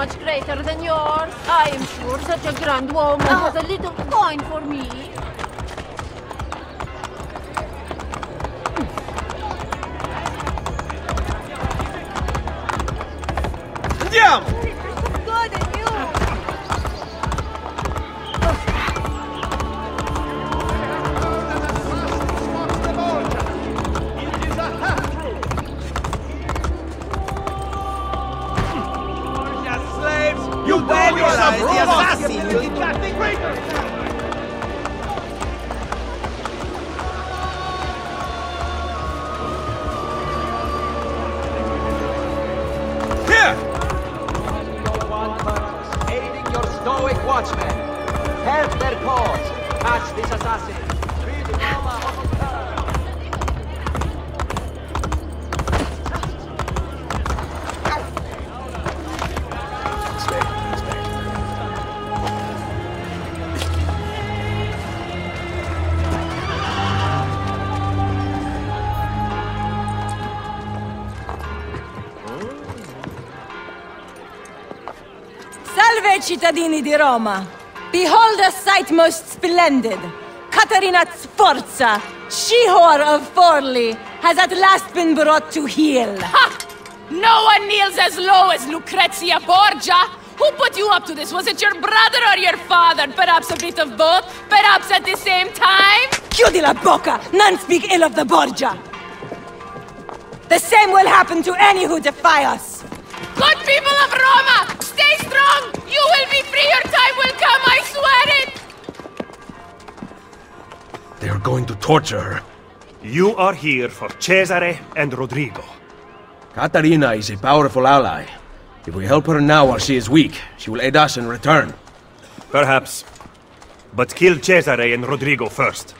much greater than yours. I am sure such a grand woman ah. has a little coin for me. Cittadini di Roma! Behold a sight most splendid! Caterina Sforza, she-whore of Forli, has at last been brought to heel. Ha! No one kneels as low as Lucrezia Borgia! Who put you up to this? Was it your brother or your father? Perhaps a bit of both? Perhaps at the same time? Chiudi la bocca! None speak ill of the Borgia! The same will happen to any who defy us! Going to torture her. You are here for Cesare and Rodrigo. Caterina is a powerful ally. If we help her now while she is weak, she will aid us in return. Perhaps. But kill Cesare and Rodrigo first.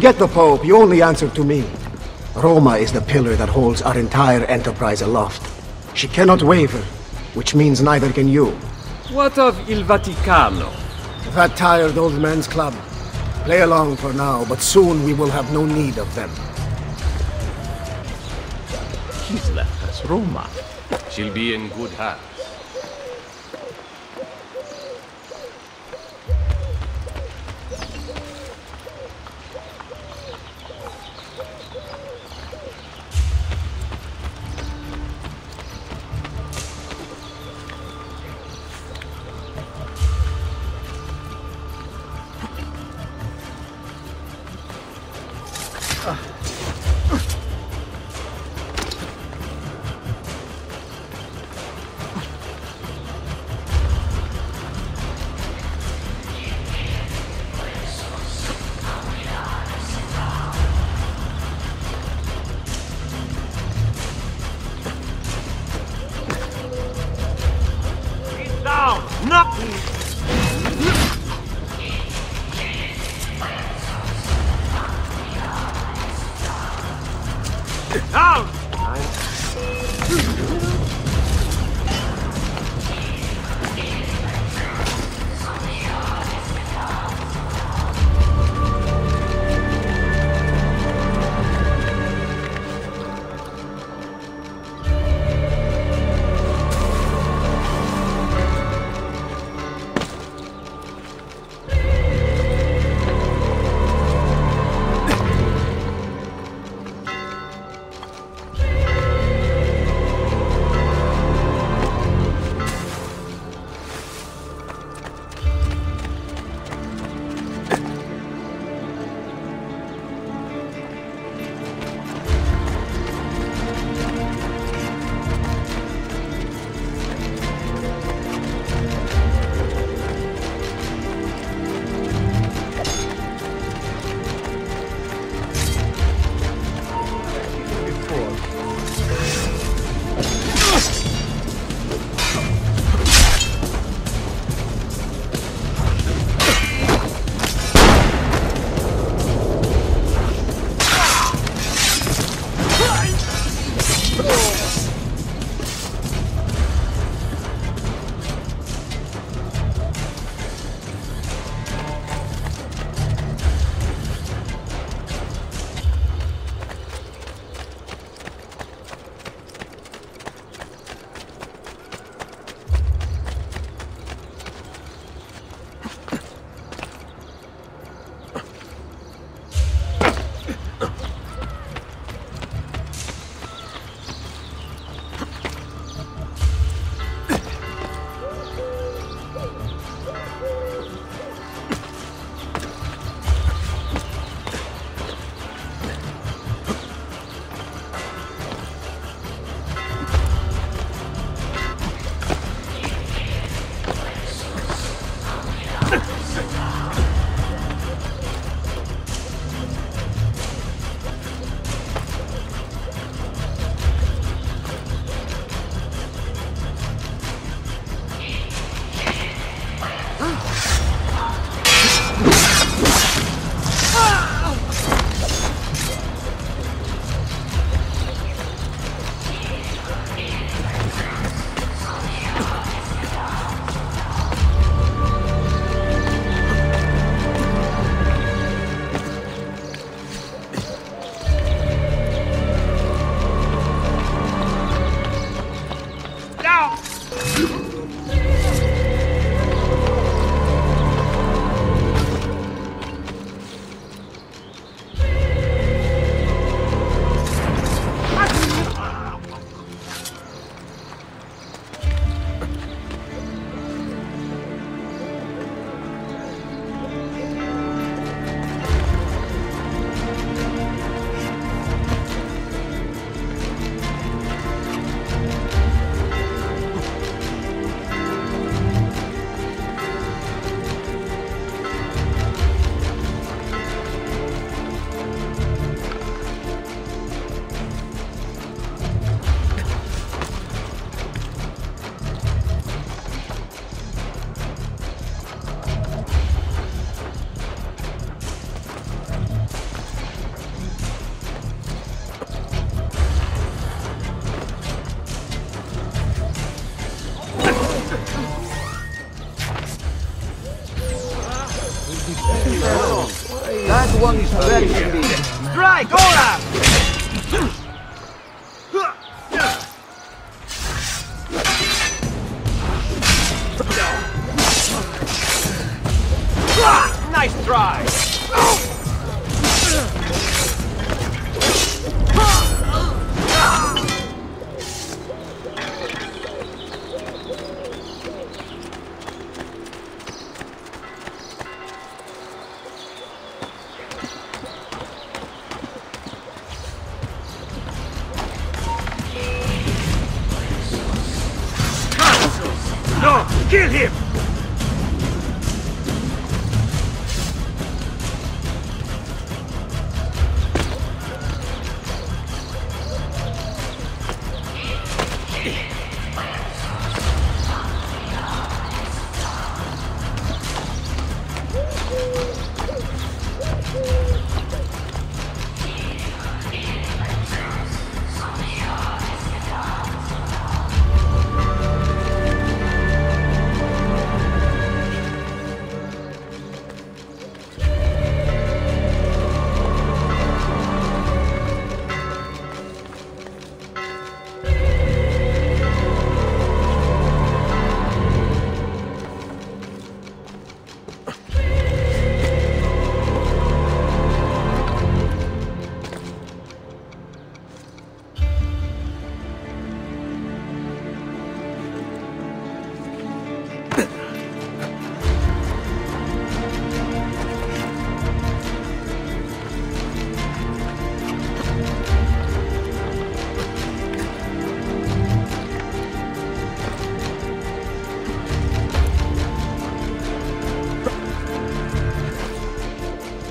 Forget the Pope, you only answer to me. Roma is the pillar that holds our entire enterprise aloft. She cannot waver, which means neither can you. What of Il Vaticano? That tired old man's club. Play along for now, but soon we will have no need of them. He's left us Roma. She'll be in good hands.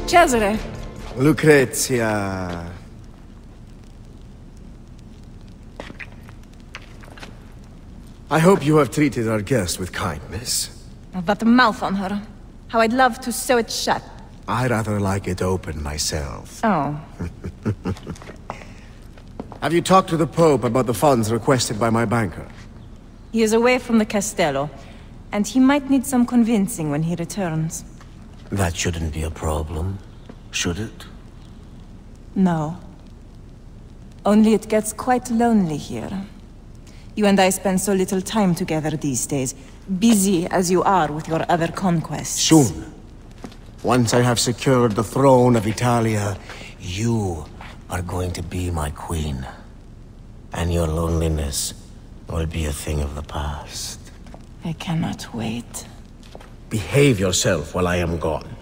Cesare, Lucrezia. I hope you have treated our guest with kindness. that mouth on her. How I'd love to sew it shut. I rather like it open myself. Oh, Have you talked to the Pope about the funds requested by my banker? he is away from the Castello, and he might need some convincing when he returns. That shouldn't be a problem, should it? No. Only it gets quite lonely here. You and I spend so little time together these days, busy as you are with your other conquests. Soon. Once I have secured the throne of Italia, you are going to be my queen. And your loneliness will be a thing of the past. I cannot wait. Behave yourself while I am gone.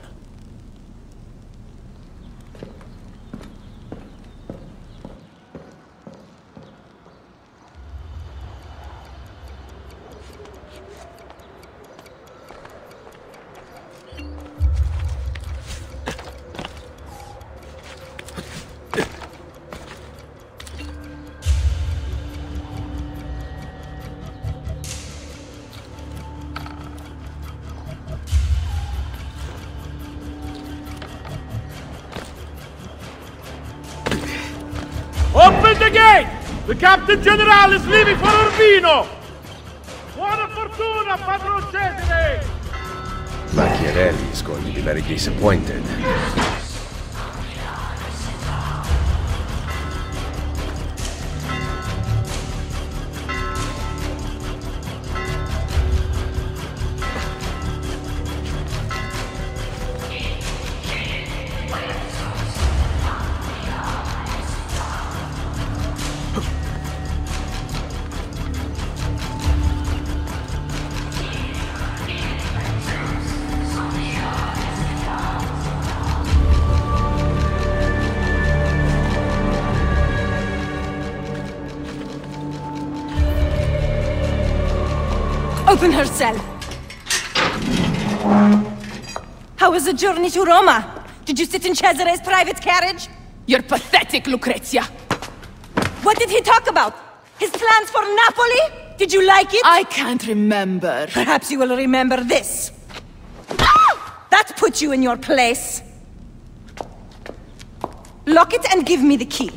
The Captain General is leaving for Urbino! Buona fortuna, Padron Cesare! Machiavelli is going to be very disappointed. Open her cell! How was the journey to Roma? Did you sit in Cesare's private carriage? You're pathetic, Lucrezia. What did he talk about? His plans for Napoli? Did you like it? I can't remember. Perhaps you will remember this. Ah! That put you in your place. Lock it and give me the key.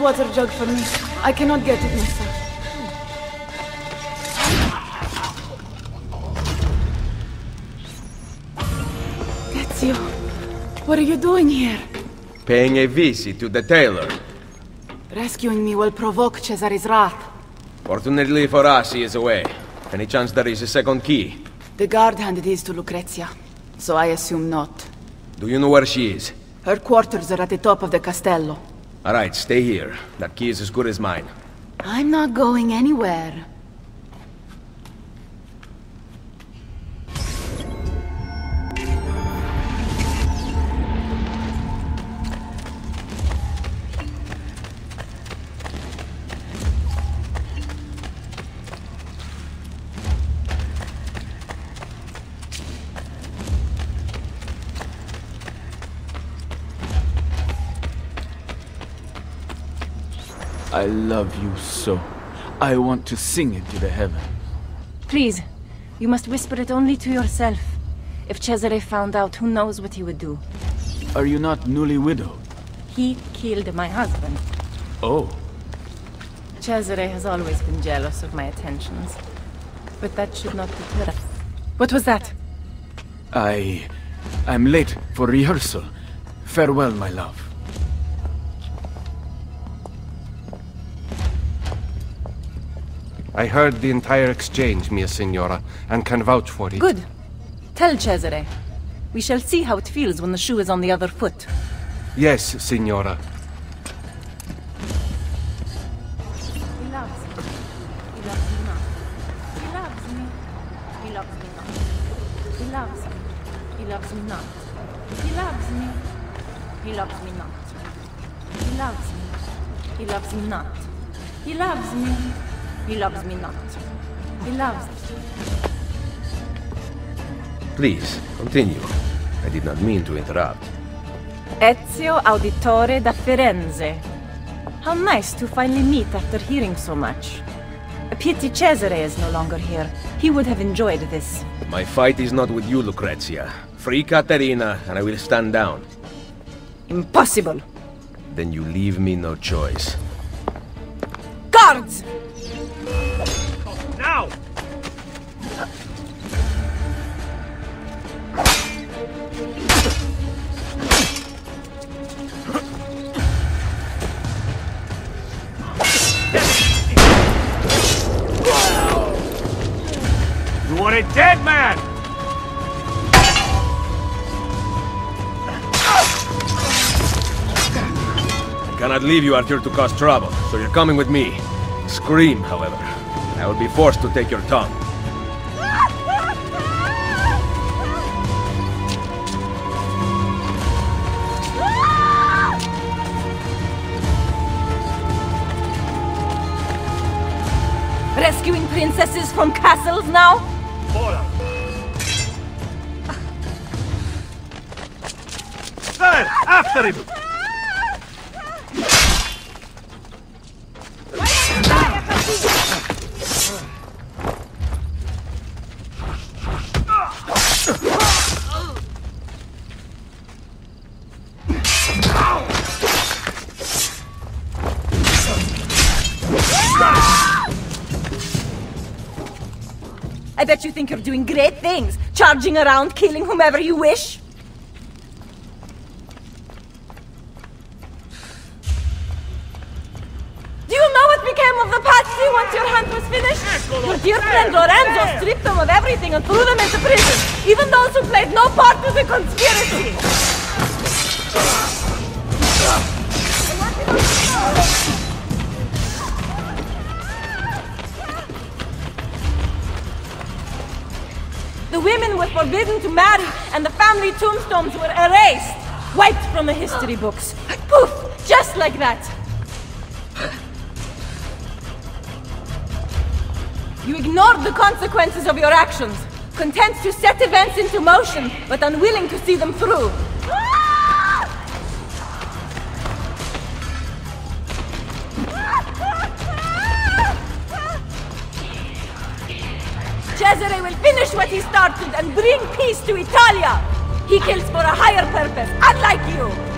Water jug for me? I cannot get it myself. Ezio, what are you doing here? Paying a visit to the tailor. Rescuing me will provoke Cesare's wrath. Fortunately for us, he is away. Any chance there is a second key? The guard handed his to Lucrezia, so I assume not. Do you know where she is? Her quarters are at the top of the castello. Alright, stay here. That key is as good as mine. I'm not going anywhere. I love you so. I want to sing it to the heaven. Please, you must whisper it only to yourself. If Cesare found out, who knows what he would do. Are you not newly widowed? He killed my husband. Oh, Cesare has always been jealous of my attentions. But that should not deter us. What was that? I... I'm late for rehearsal. Farewell, my love. I heard the entire exchange, mia signora, and can vouch for it. Good. Tell Cesare. We shall see how it feels when the shoe is on the other foot. Yes, signora. Loves me not. He loves me. Please, continue. I did not mean to interrupt. Ezio Auditore da Firenze. How nice to finally meet after hearing so much. A pity Cesare is no longer here. He would have enjoyed this. My fight is not with you, Lucrezia. Free Caterina, and I will stand down. Impossible! Then you leave me no choice. Guards! I cannot you are here to cause trouble, so you're coming with me. Scream, however. I will be forced to take your tongue. Rescuing princesses from castles now? Ora! There! After him! Great things, charging around, killing whomever you wish. Do you know what became of the Pazzi once your hunt was finished? Your dear friend Lorenzo stripped them of everything and threw them into prison, even those who played no part in the conspiracy. Were forbidden to marry, and the family tombstones were erased, wiped from the history books. Poof! Just like that. You ignored the consequences of your actions, content to set events into motion, but unwilling to see them through. He started and bring peace to Italia. He kills for a higher purpose, unlike you.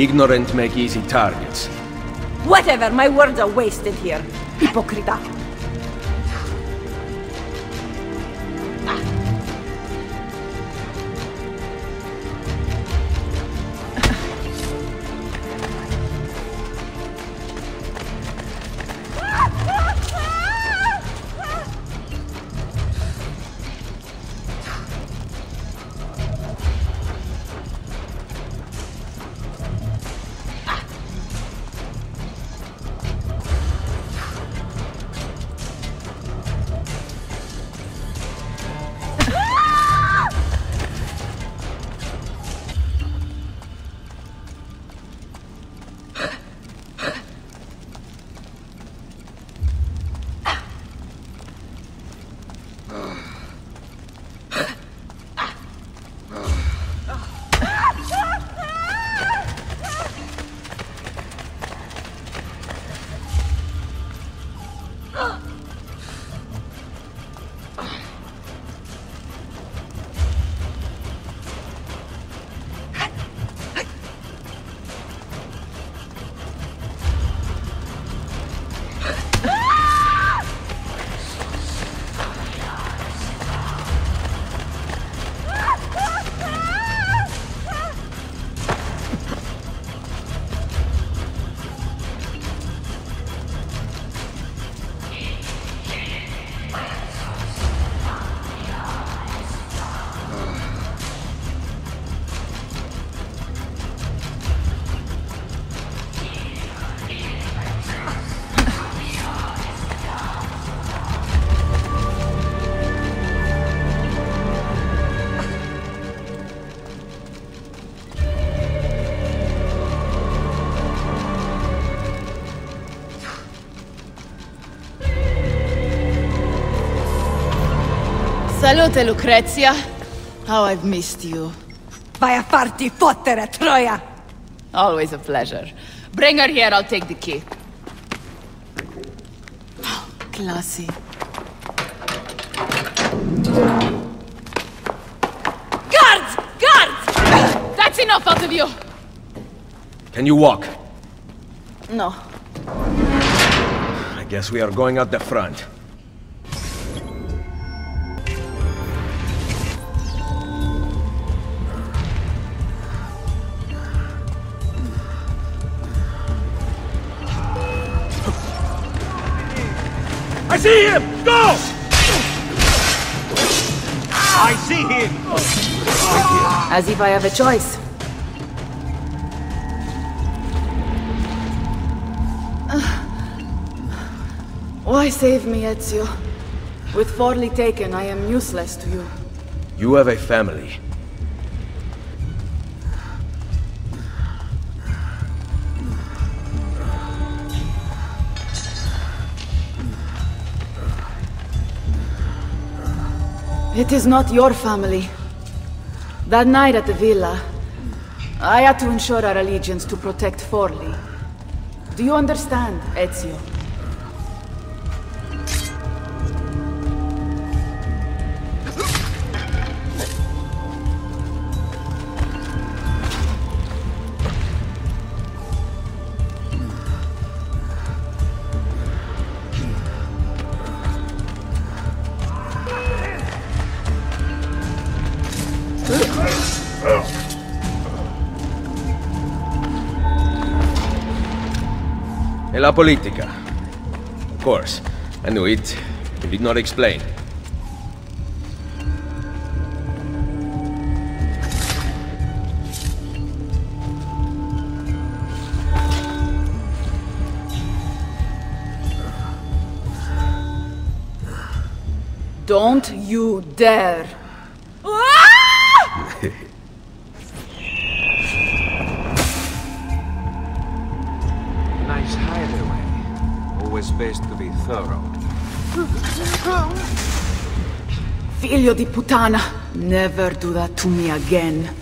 Ignorant make easy targets. Whatever, my words are wasted here. Hypocrita. Salute, Lucrezia. How I've missed you. Vai a farti fottere, Troia! Always a pleasure. Bring her here, I'll take the key. Oh, Classy. Guards! Guards! That's enough out of you! Can you walk? No. I guess we are going out the front. See him! Go! I see him! As if I have a choice. Why save me, Ezio? With Forli taken, I am useless to you. You have a family. It is not your family. That night at the villa, I had to ensure our allegiance to protect Forli. Do you understand, Ezio? La politica. Of course. I knew it. You did not explain. Don't you dare! Figlio di puttana! Never do that to me again.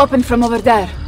Open from over there.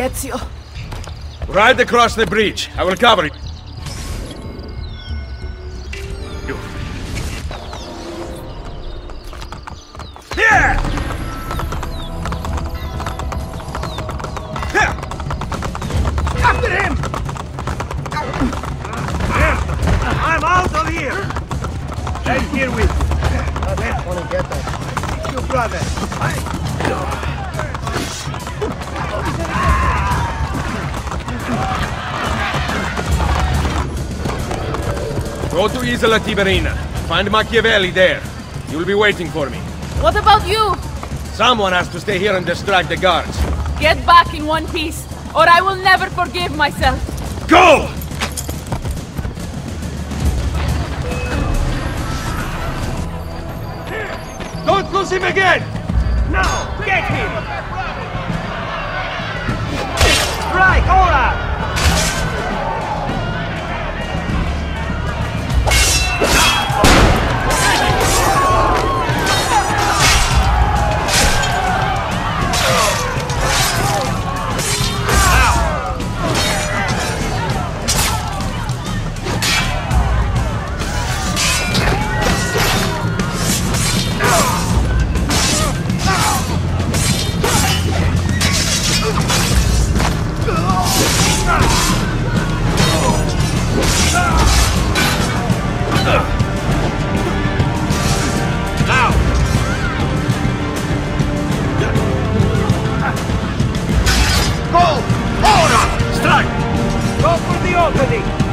Ezio. Ride across the bridge. I will cover you. Tiberina. Find Machiavelli there. You'll be waiting for me. What about you? Someone has to stay here and distract the guards. Get back in one piece, or I will never forgive myself. Go! Don't lose him again! balcony!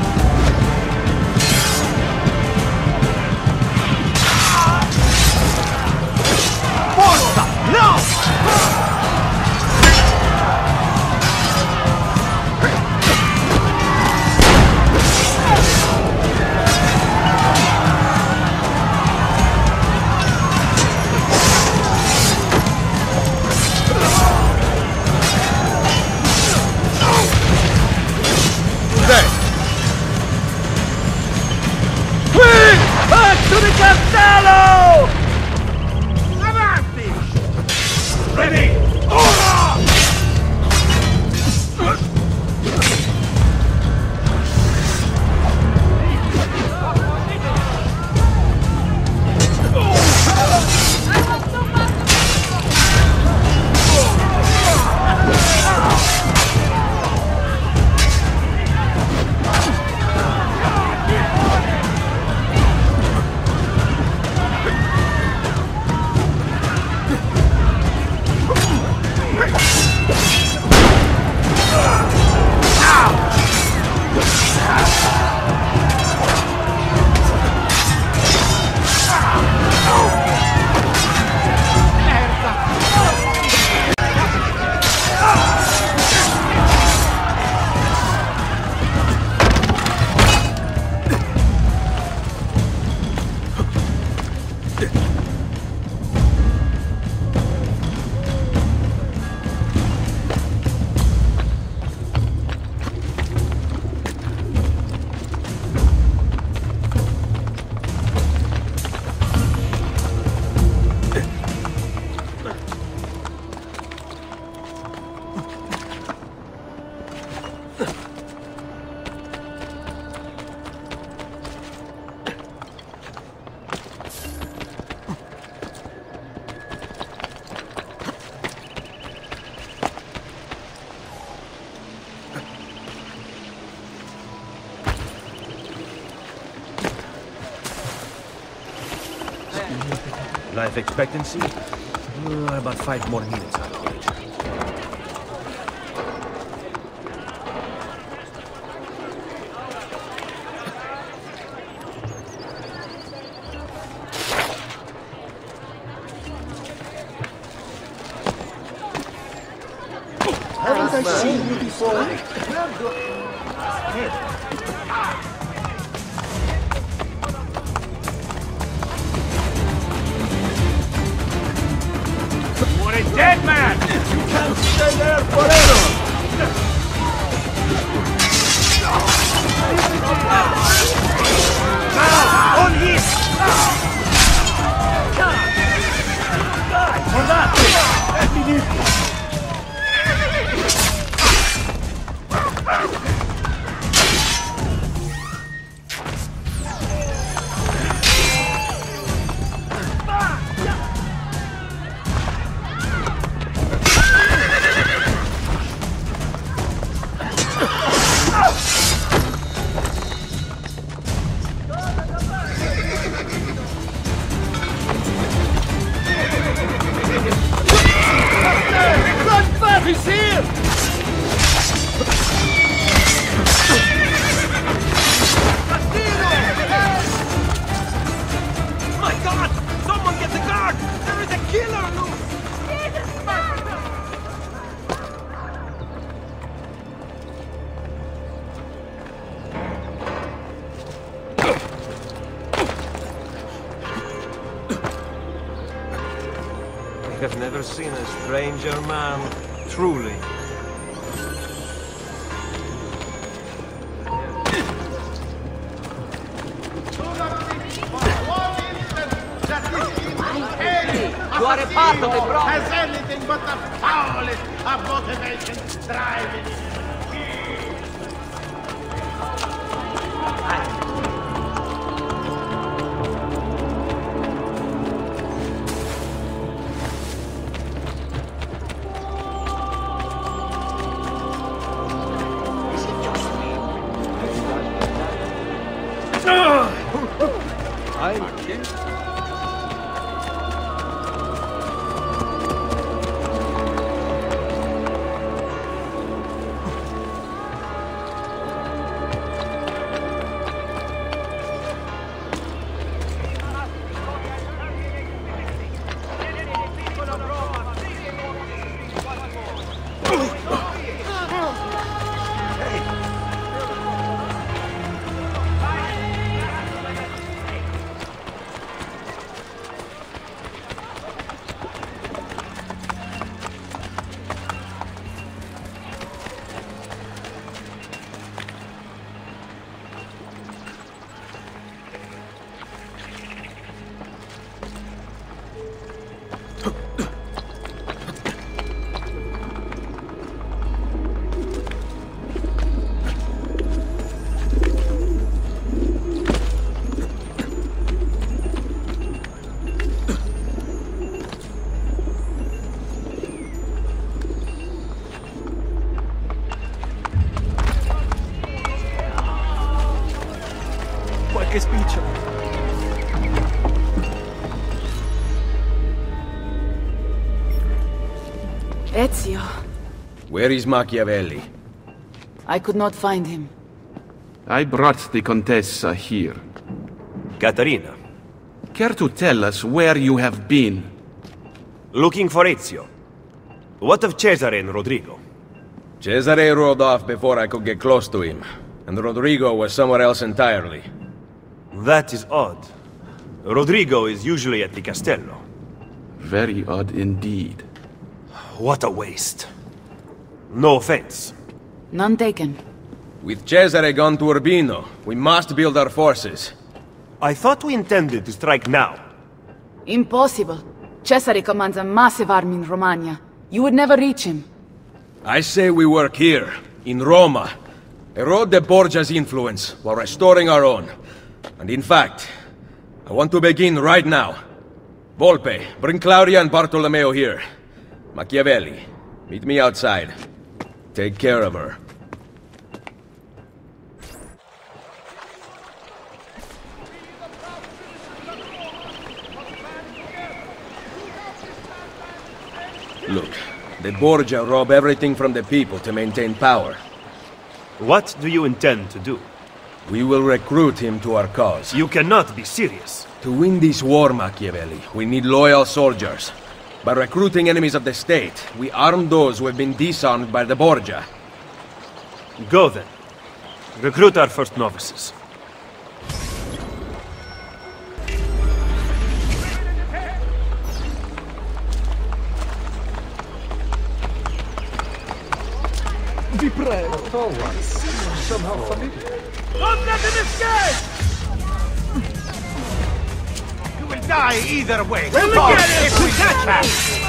life expectancy? Uh, about five more minutes, I believe. Haven't I seen you before? dead man! You can't stay there forever! Where is Machiavelli? I could not find him. I brought the Contessa here. Caterina, Care to tell us where you have been? looking for Ezio. What of Cesare and Rodrigo? Cesare rode off before I could get close to him, and Rodrigo was somewhere else entirely. That is odd. Rodrigo is usually at the Castello. Very odd indeed. What a waste. No offense. None taken. With Cesare gone to Urbino, we must build our forces. I thought we intended to strike now. Impossible. Cesare commands a massive army in Romagna. You would never reach him. I say we work here, in Roma. Erode the Borgia's influence while restoring our own. And in fact, I want to begin right now. Volpe, bring Claudia and Bartolomeo here. Machiavelli, meet me outside. Take care of her. Look, the Borgia rob everything from the people to maintain power. What do you intend to do? We will recruit him to our cause. You cannot be serious. To win this war, Machiavelli, we need loyal soldiers. By recruiting enemies of the state, we arm those who have been disarmed by the Borgia. Go then. Recruit our first novices. Vi prego. Somehow familiar. Don't let him escape! Die either way. Get him! If we catch him.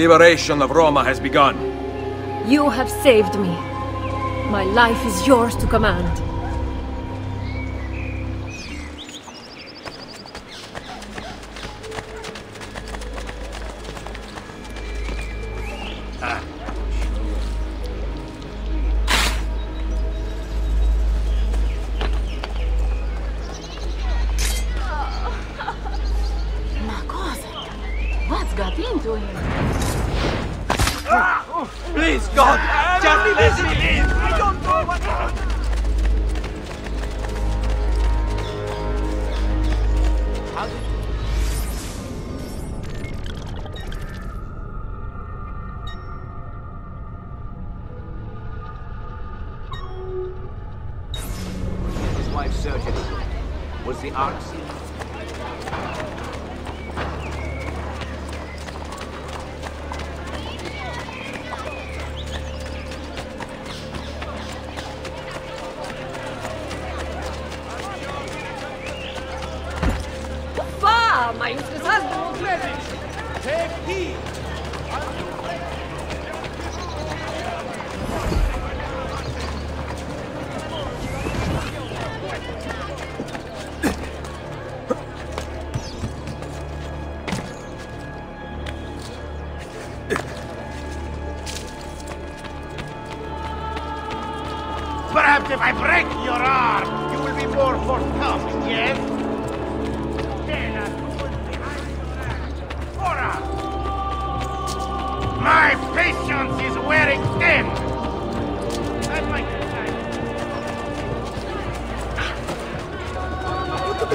Liberation of Roma has begun. You have saved me. My life is yours to command.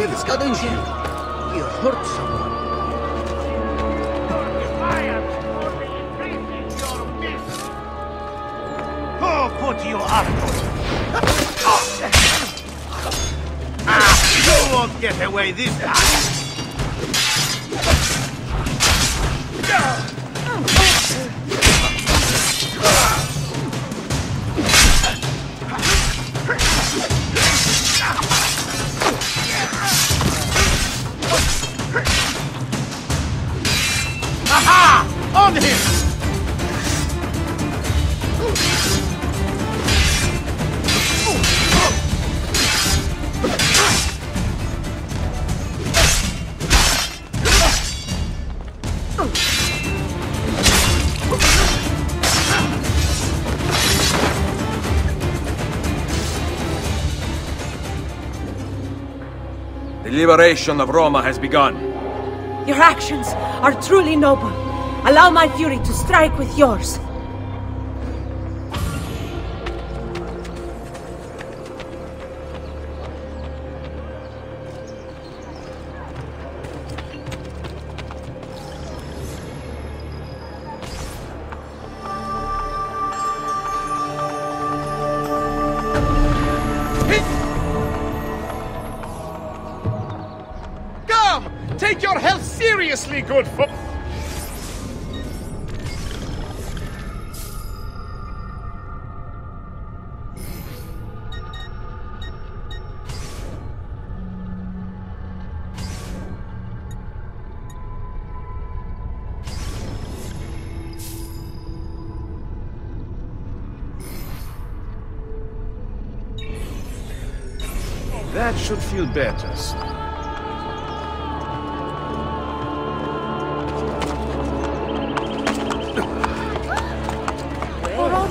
What the hell is? You hurt someone. Who put you up? Ah, you won't get away this time! Liberation of Roma has begun. Your actions are truly noble. Allow my fury to strike with yours. Feel better, sir. For all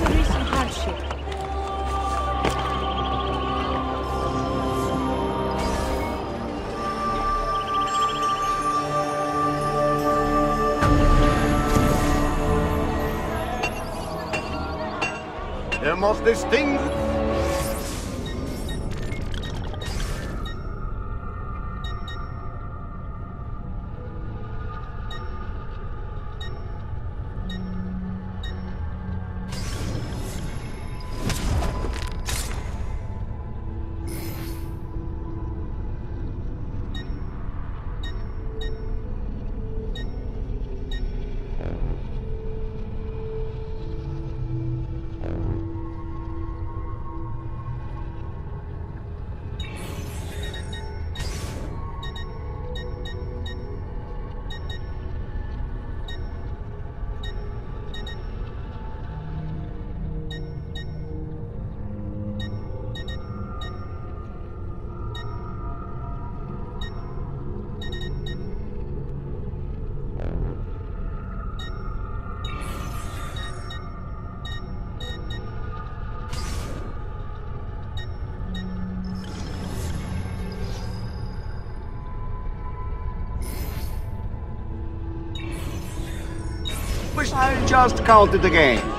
just counted again. Again,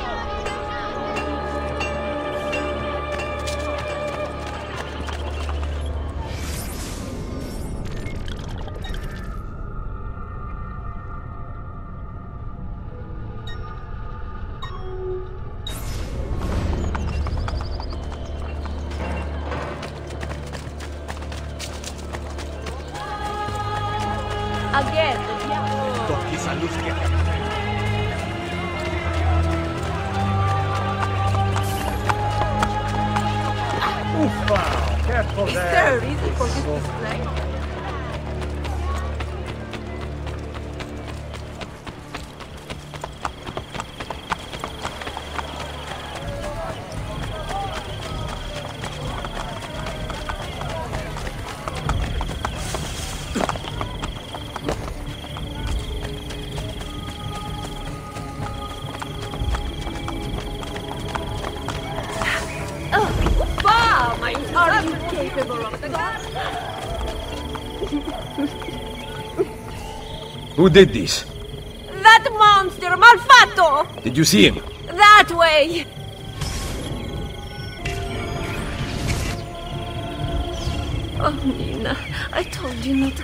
Who did this? That monster, Malfatto! Did you see him? That way! Oh, Nina, I told you not to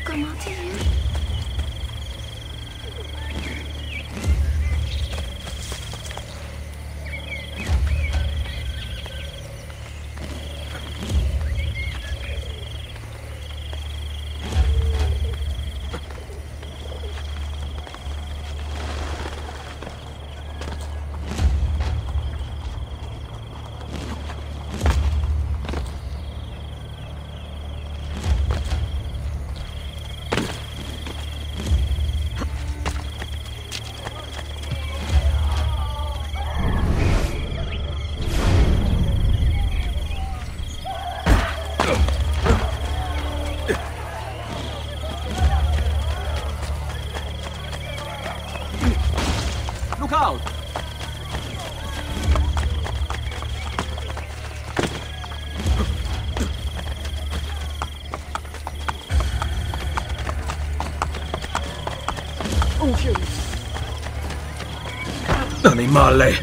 Animale!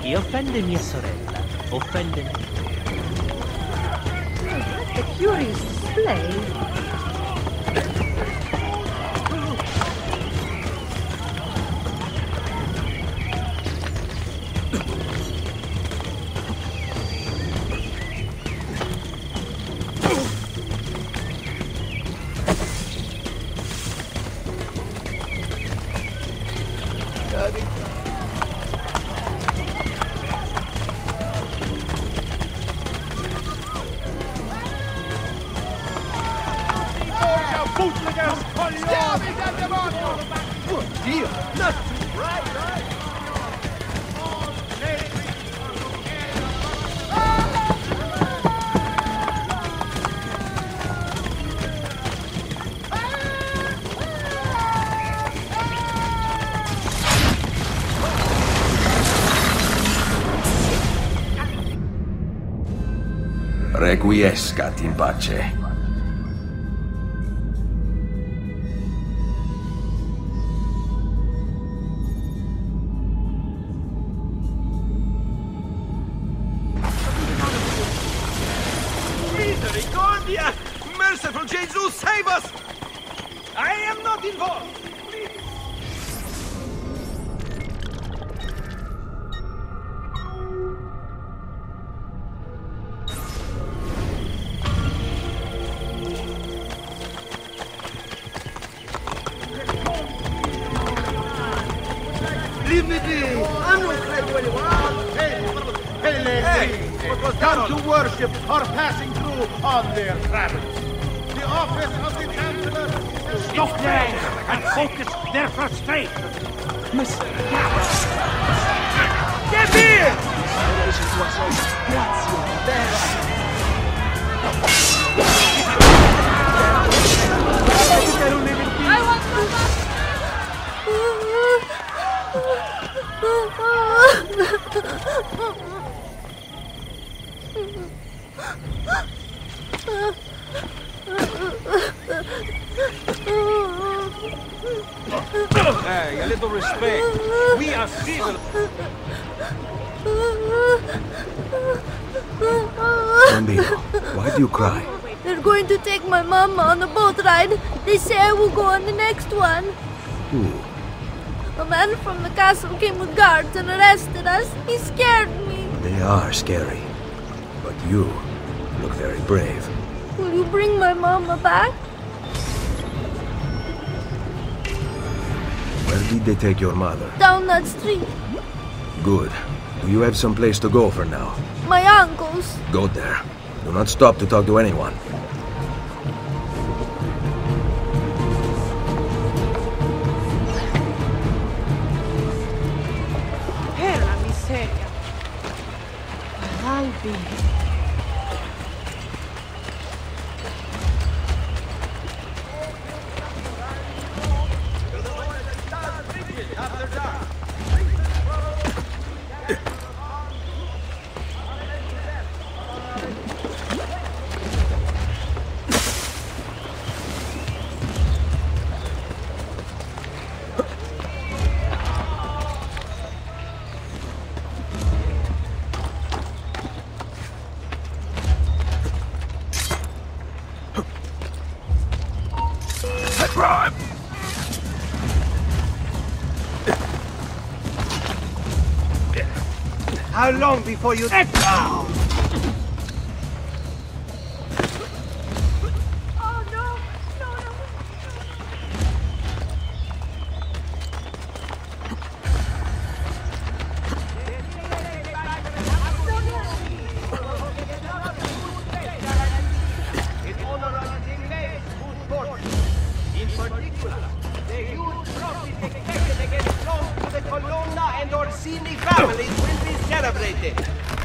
Chi offende mia sorella, offende me. Oh, a curious display. Requiescat in pace. To worship are passing through on their travels. The office of the Chancellor is Stop there and focus their frustration. Get here! I want Hey, a little respect. We are civil. Bambino, why do you cry? They're going to take my mama on a boat ride. They say I will go on the next one. Who? A man from the castle came with guards and arrested us. He scared me. They are scary. But you look very brave. Will you bring my mama back? Where did they take your mother? Down that street. Good. Do you have some place to go for now? My uncle's. Go there. Do not stop to talk to anyone. Per for you. That's Colonna and Orsini families will be celebrated.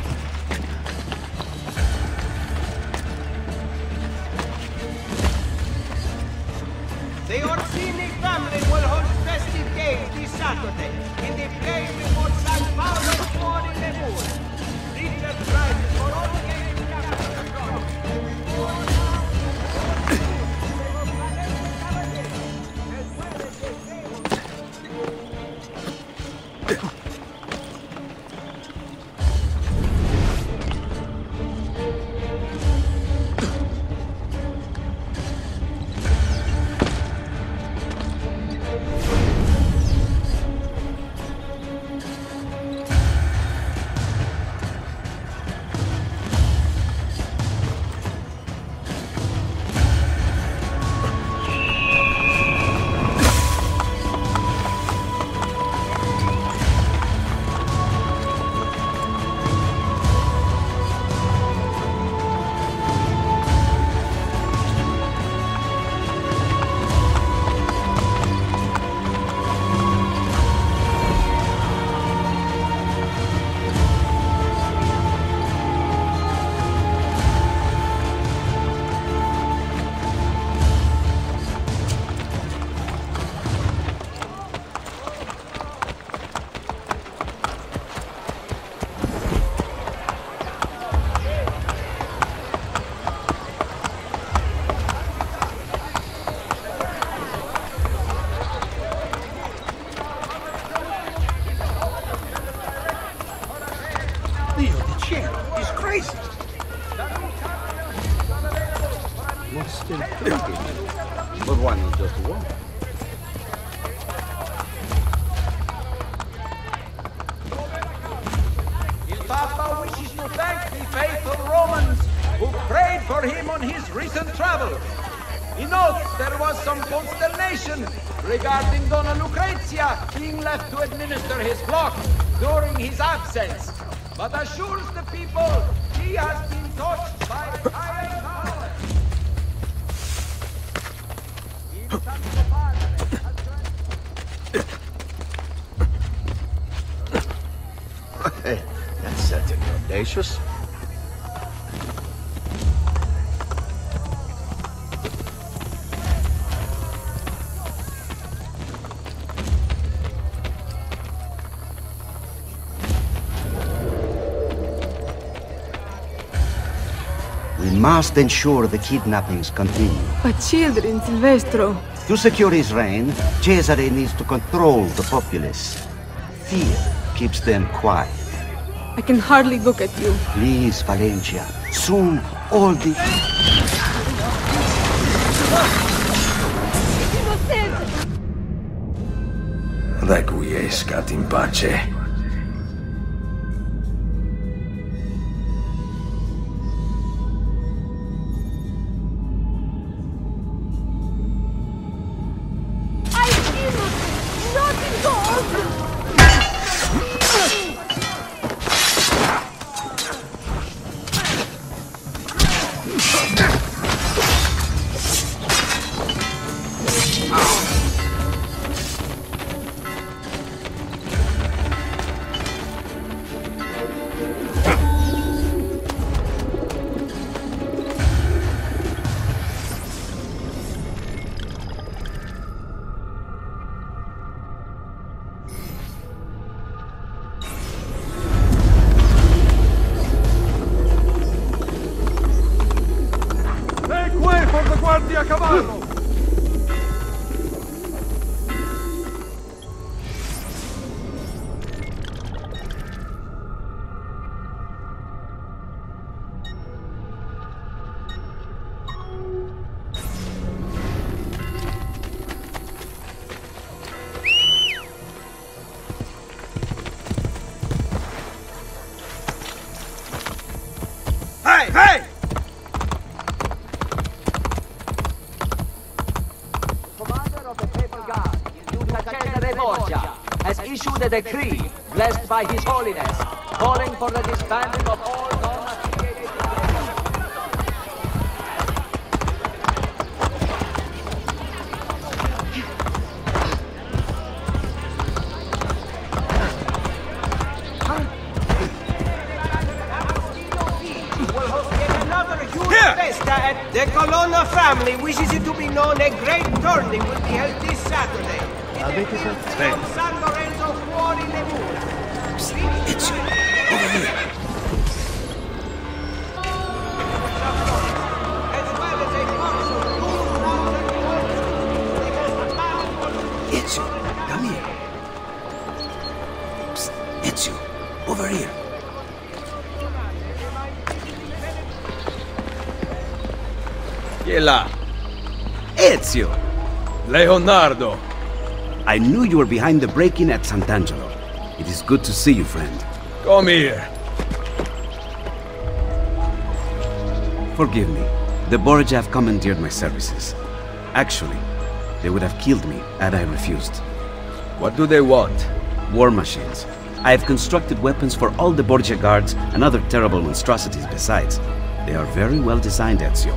must ensure the kidnappings continue. But children, Silvestro. To secure his reign, Cesare needs to control the populace. Fear keeps them quiet. I can hardly look at you. Please, Valencia. Soon, all the... Requiescat in pace. Issued a It's over here. Ezio, come here. Over here. Là? Ezio! Leonardo! I knew you were behind the break-in at Sant'Angelo. Good to see you, friend. Come here. Forgive me. The Borgia have commandeered my services. Actually, they would have killed me had I refused. What do they want? War machines. I have constructed weapons for all the Borgia guards and other terrible monstrosities besides. They are very well designed, Ezio.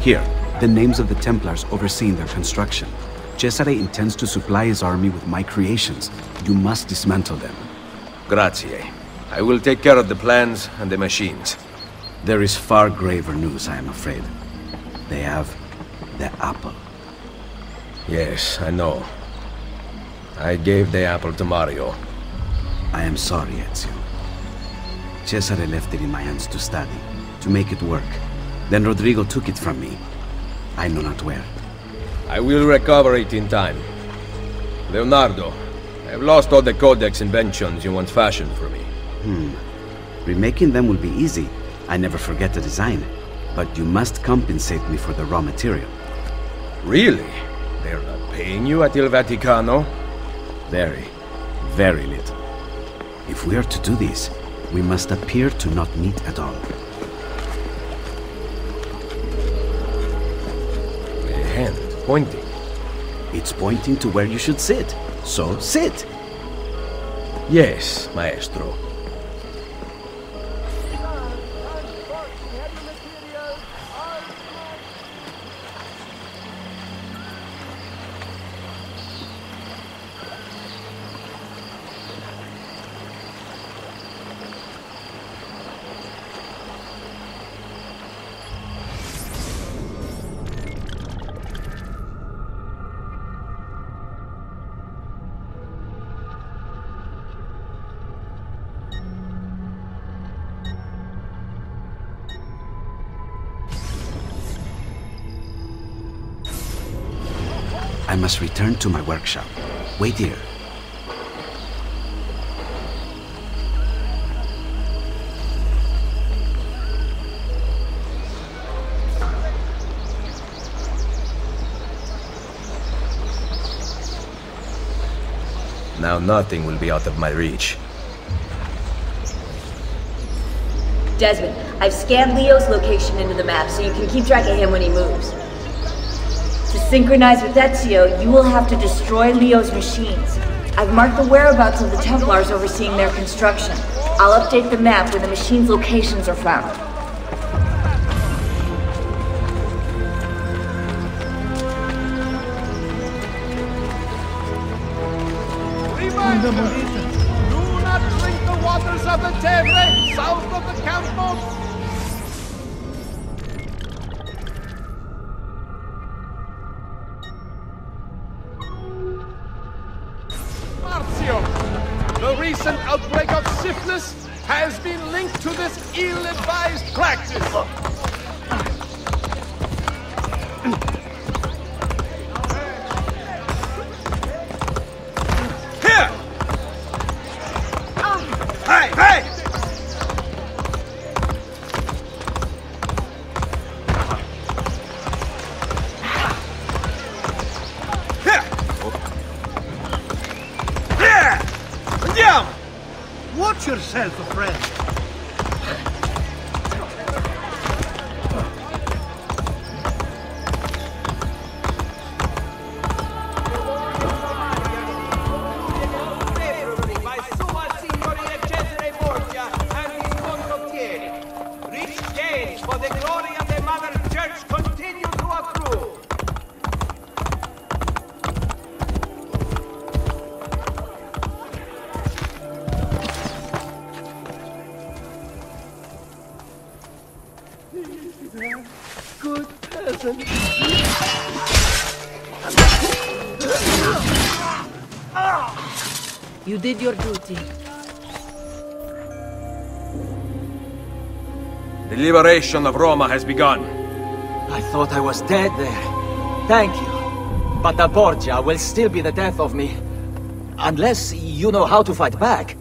Here, the names of the Templars overseeing their construction. Cesare intends to supply his army with my creations. You must dismantle them. Grazie. I will take care of the plans and the machines. There is far graver news, I am afraid. They have the apple. Yes, I know. I gave the apple to Mario. I am sorry, Ezio. Cesare left it in my hands to study, to make it work. Then Rodrigo took it from me. I know not where. I will recover it in time. Leonardo, I have lost all the Codex inventions you once fashioned for me. Hmm. Remaking them will be easy. I never forget the design. But you must compensate me for the raw material. Really? They're not paying you at Il Vaticano? Very, very little. If we are to do this, we must appear to not meet at all. A hand pointing. It's pointing to where you should sit. So sit. Yes, maestro. I must return to my workshop. Wait here. Now nothing will be out of my reach. Desmond, I've scanned Leo's location into the map so you can keep track of him when he moves. Synchronize with Ezio, you will have to destroy Leo's machines. I've marked the whereabouts of the Templars overseeing their construction. I'll update the map when the machines' locations are found. Watch did. The liberation of Roma has begun. I thought I was dead there. Thank you. But the Borgia will still be the death of me. Unless you know how to fight back.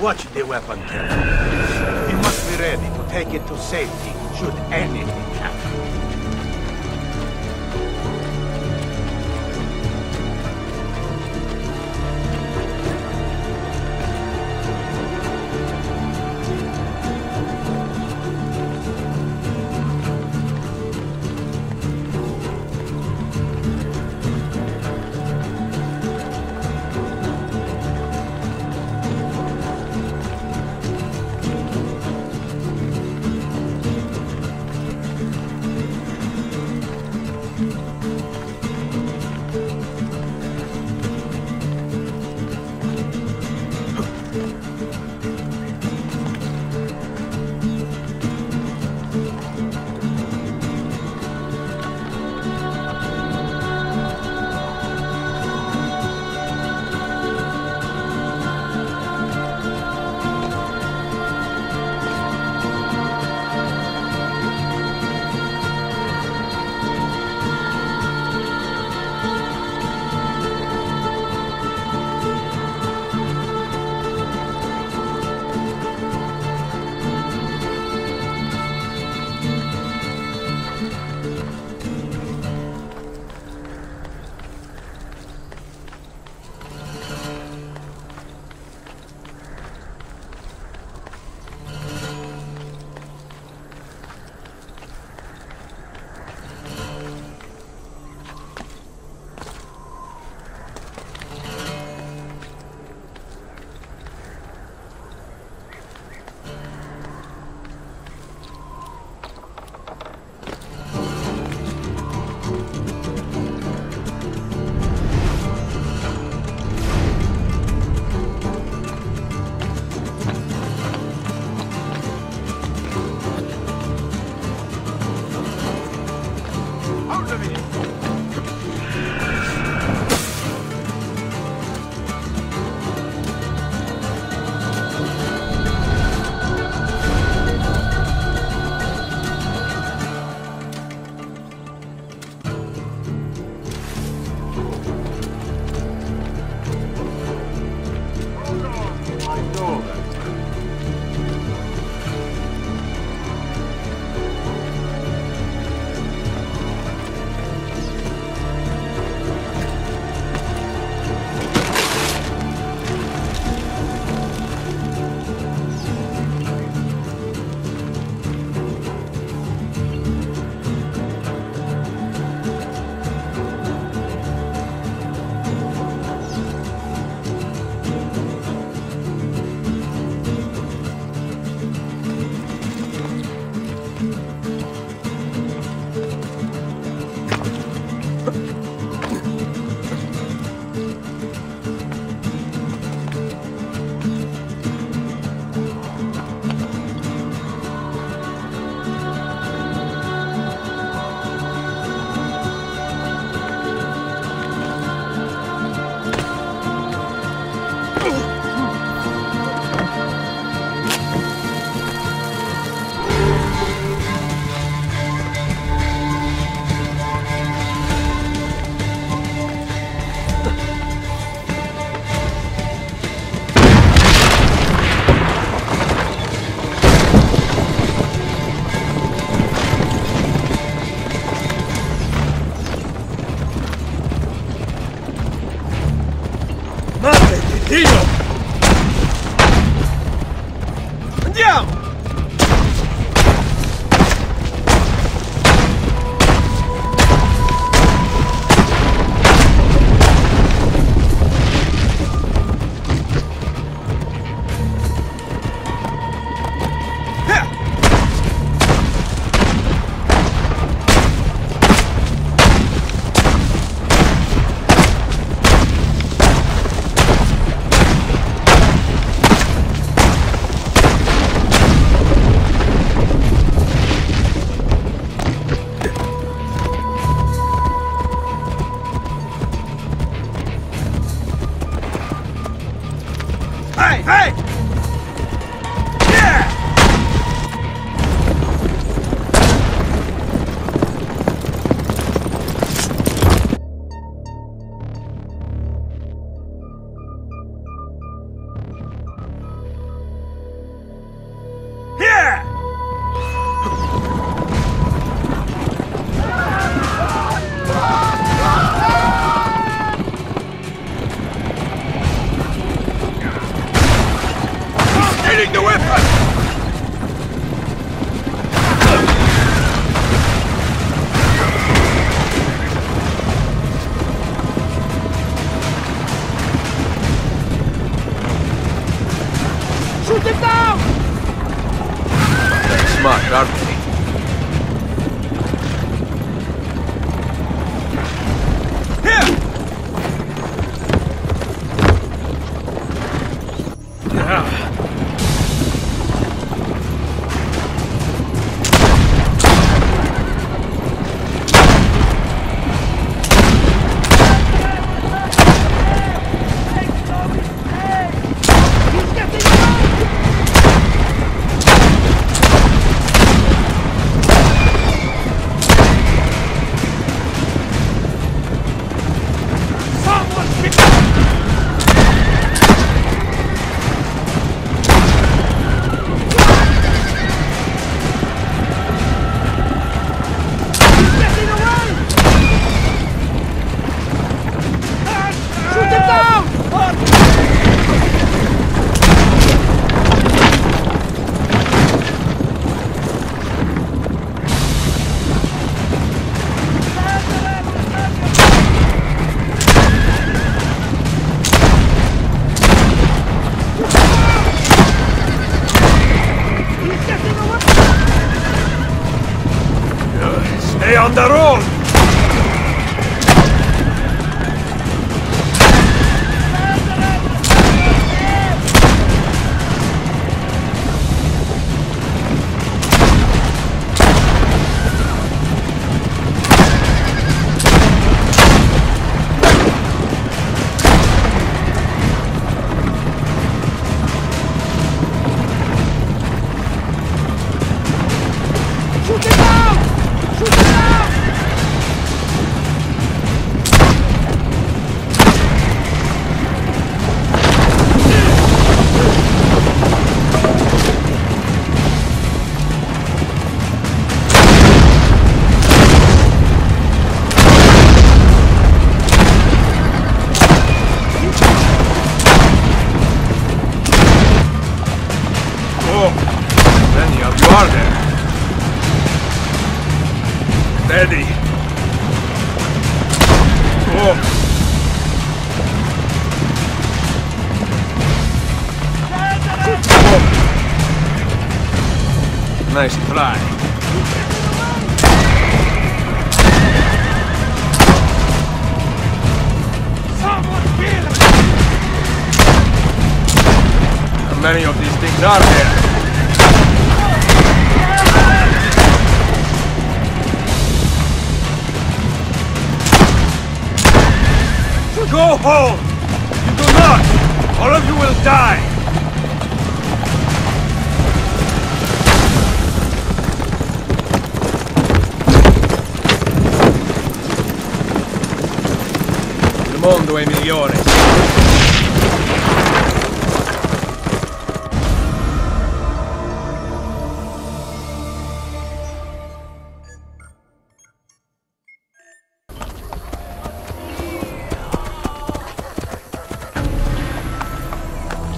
Watch the weapon carefully. You must be ready to take it to safety should anything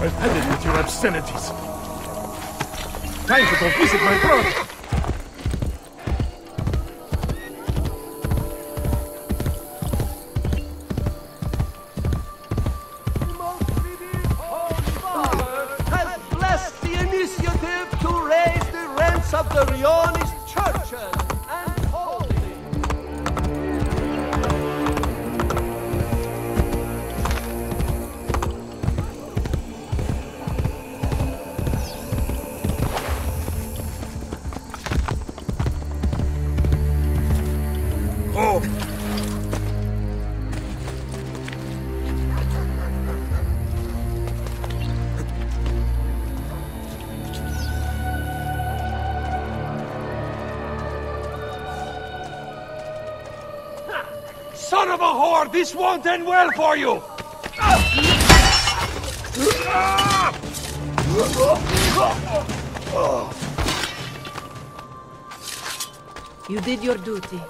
I'm fed up with your obscenities. Time to go visit my brother. this won't end well for you! You did your duty.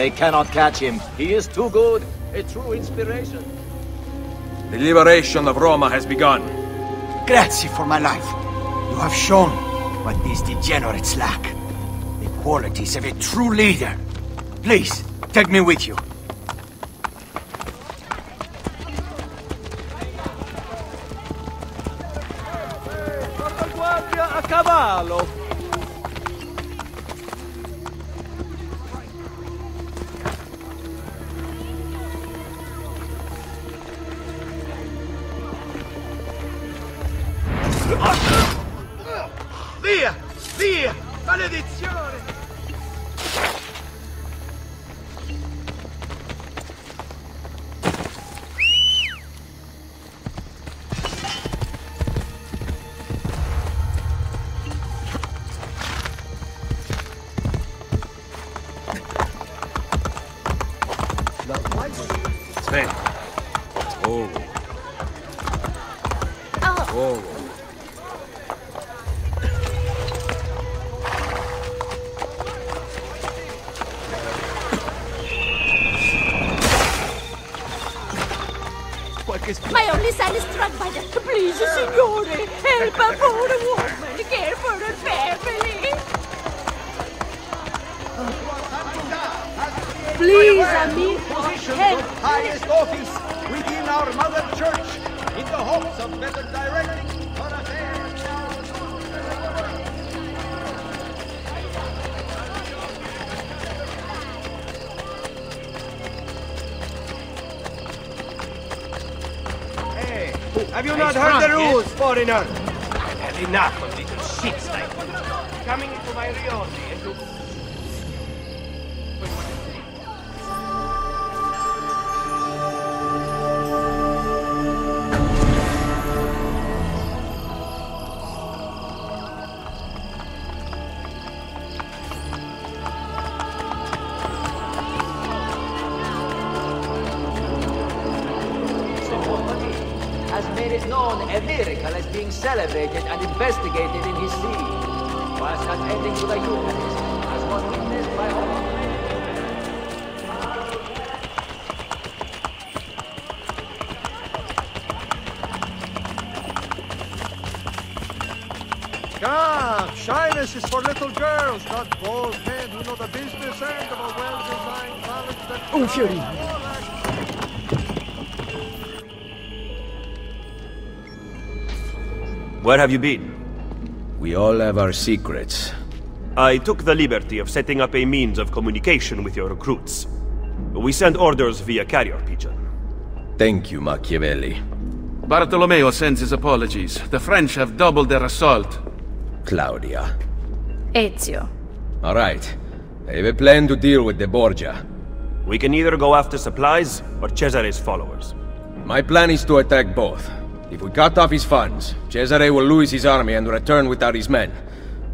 They cannot catch him. He is too good. A true inspiration. The liberation of Roma has begun. Grazie for my life. You have shown what these degenerates lack. The qualities of a true leader. Please, take me with you. A cavallo! Balanced and... Un fiorino. Where have you been? We all have our secrets. I took the liberty of setting up a means of communication with your recruits. We send orders via carrier pigeon. Thank you, Machiavelli. Bartolomeo sends his apologies. The French have doubled their assault. Claudia. Ezio. All right. I have a plan to deal with the Borgia. We can either go after supplies or Cesare's followers. My plan is to attack both. If we cut off his funds, Cesare will lose his army and return without his men.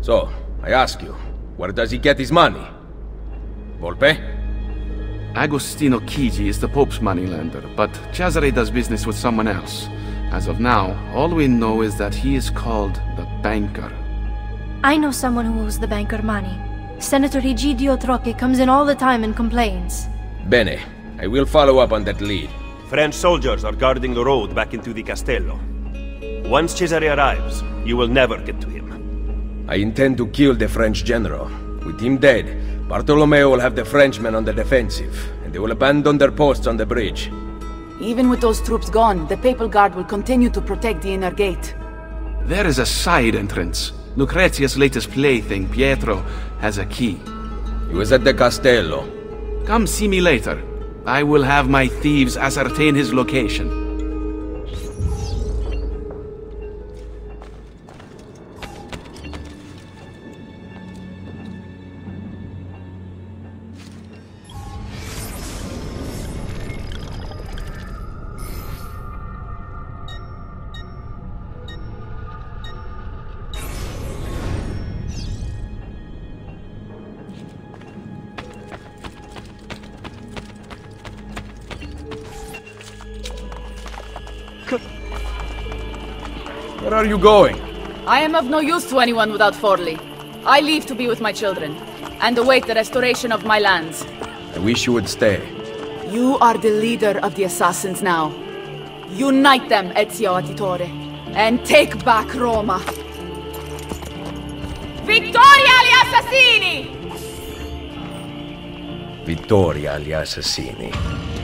So, I ask you, where does he get his money? Volpe? Agostino Chigi is the Pope's moneylender, but Cesare does business with someone else. As of now, all we know is that he is called the Banker. I know someone who owes the banker money. Senator Egidio Trocchi comes in all the time and complains. Bene. I will follow up on that lead. French soldiers are guarding the road back into the Castello. Once Cesare arrives, you will never get to him. I intend to kill the French general. With him dead, Bartolomeo will have the Frenchmen on the defensive, and they will abandon their posts on the bridge. Even with those troops gone, the Papal Guard will continue to protect the inner gate. There is a side entrance. Lucrezia's latest plaything, Pietro, has a key. He was at the Castello. Come see me later. I will have my thieves ascertain his location. Are you going? I am of no use to anyone without Forli. I leave to be with my children, and await the restoration of my lands. I wish you would stay. You are the leader of the assassins now. Unite them, Ezio Auditore, and take back Roma. Vittoria agli assassini! Vittoria agli assassini.